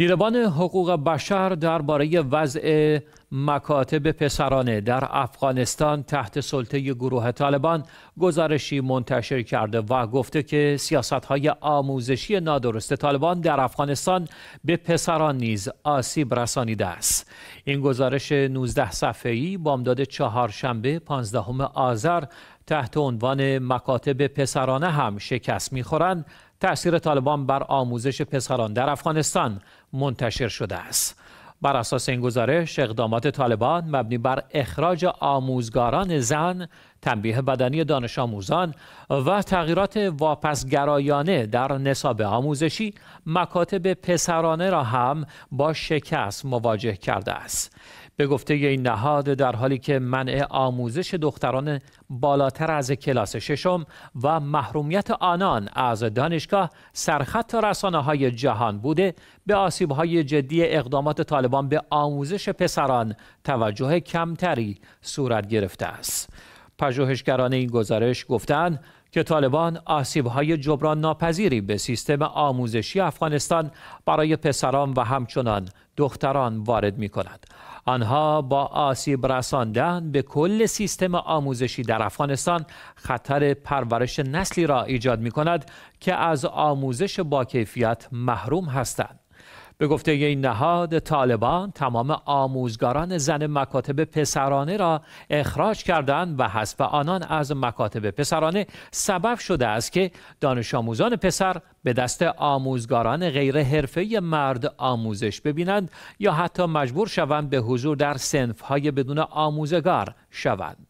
دیدبان حقوق بشر درباره وضع مکاتب پسرانه در افغانستان تحت سلطه گروه طالبان گزارشی منتشر کرده و گفته که سیاست های آموزشی نادرست طالبان در افغانستان به پسران نیز آسیب رسانیده است. این گزارش 19 صفحه‌ای بامداد چهارشنبه 15 آذر تحت عنوان مکاتب پسرانه هم شکست می‌خورند تأثیر طالبان بر آموزش پسران در افغانستان منتشر شده است. بر اساس این گزارش اقدامات طالبان مبنی بر اخراج آموزگاران زن، تنبیه بدنی دانش آموزان و تغییرات واپسگرایانه در نصاب آموزشی مکاتب پسرانه را هم با شکست مواجه کرده است. به گفته این نهاد در حالی که منع آموزش دختران بالاتر از کلاس ششم و محرومیت آنان از دانشگاه سرخط رسانه های جهان بوده به آسیب های جدی اقدامات طالبان به آموزش پسران توجه کمتری صورت گرفته است. پژوهشگران این گزارش گفتند که طالبان های جبران ناپذیری به سیستم آموزشی افغانستان برای پسران و همچنان دختران وارد می کند. آنها با آسیب رساندن به کل سیستم آموزشی در افغانستان خطر پرورش نسلی را ایجاد می کند که از آموزش با کیفیت محروم هستند. به گفته این نهاد طالبان تمام آموزگاران زن مکاتب پسرانه را اخراج کردند و حذف آنان از مکاتب پسرانه سبب شده است که دانش آموزان پسر به دست آموزگاران غیر حرفه مرد آموزش ببینند یا حتی مجبور شوند به حضور در سنفهای بدون آموزگار شوند.